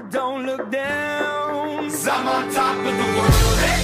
don't look down. Cause I'm on top of the world, eh?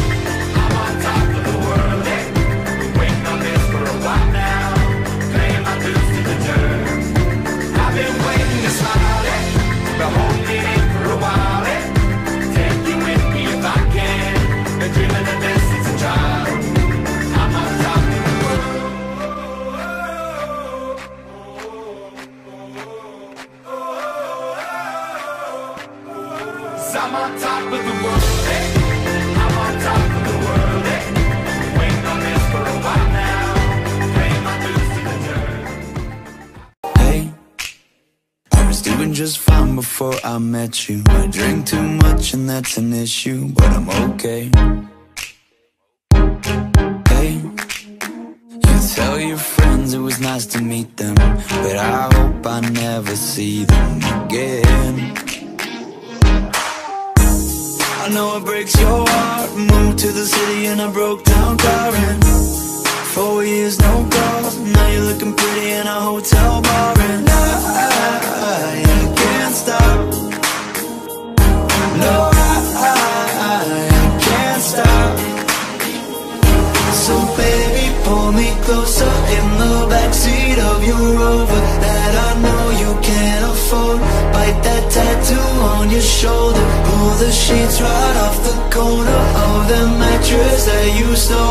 I'm on top of the world? I'm on top of the world? Waiting on this for a while now. Paying my dues to the dirt. Hey, I was doing just fine before I met you. I drink too much and that's an issue, but I'm okay. Hey, you tell your friends it was nice to meet them, but I hope I never see them again. I know it breaks your heart. Moved to the city in a broke down car and Four years, no calls. Now you're looking pretty in a hotel bar, and I, I can't stop. No, I, I can't stop. So baby, pull me closer in the backseat of your Rover that I know you can't afford. Bite that tattoo on your shoulder. The sheets right off the corner of the mattress that you stole